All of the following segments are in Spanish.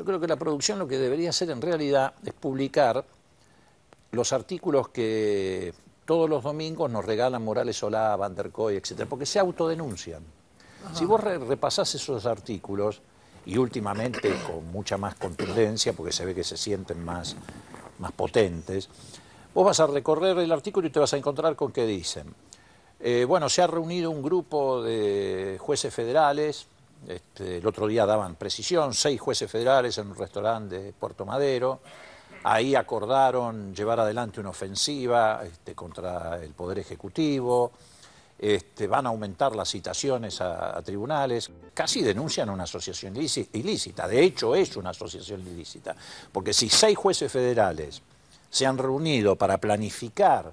Yo creo que la producción lo que debería hacer en realidad es publicar los artículos que todos los domingos nos regalan Morales Solá, Van der Koy, etcétera, porque se autodenuncian. Si vos repasás esos artículos, y últimamente con mucha más contundencia, porque se ve que se sienten más, más potentes, vos vas a recorrer el artículo y te vas a encontrar con que dicen, eh, bueno, se ha reunido un grupo de jueces federales, este, el otro día daban precisión, seis jueces federales en un restaurante de Puerto Madero, ahí acordaron llevar adelante una ofensiva este, contra el Poder Ejecutivo, este, van a aumentar las citaciones a, tribunales, casi denuncian una asociación ilícita, de hecho es una asociación ilícita, porque si seis jueces federales se han reunido para planificar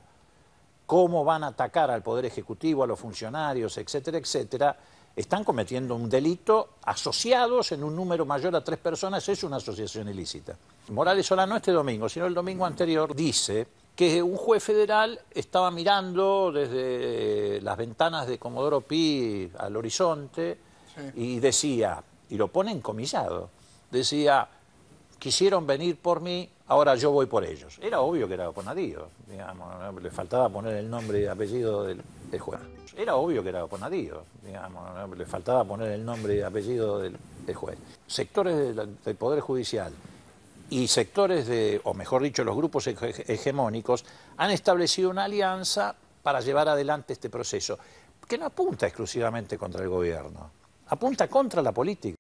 cómo van a atacar al Poder Ejecutivo, a los funcionarios, etcétera, etcétera, están cometiendo un delito asociados en un número mayor a tres personas, es una asociación ilícita. Morales Solano este domingo, sino el domingo anterior, dice que un juez federal estaba mirando desde las ventanas de Comodoro Pi al horizonte y decía, y lo pone encomillado, decía, quisieron venir por mí, ahora yo voy por ellos. Era obvio que era Bonadío, digamos, le faltaba poner el nombre y apellido del, juez. Era obvio que era Bonadío, digamos, le faltaba poner el nombre y apellido del, juez. Sectores del Poder Judicial y sectores de, o mejor dicho, los grupos hegemónicos han establecido una alianza para llevar adelante este proceso, que no apunta exclusivamente contra el gobierno, apunta contra la política.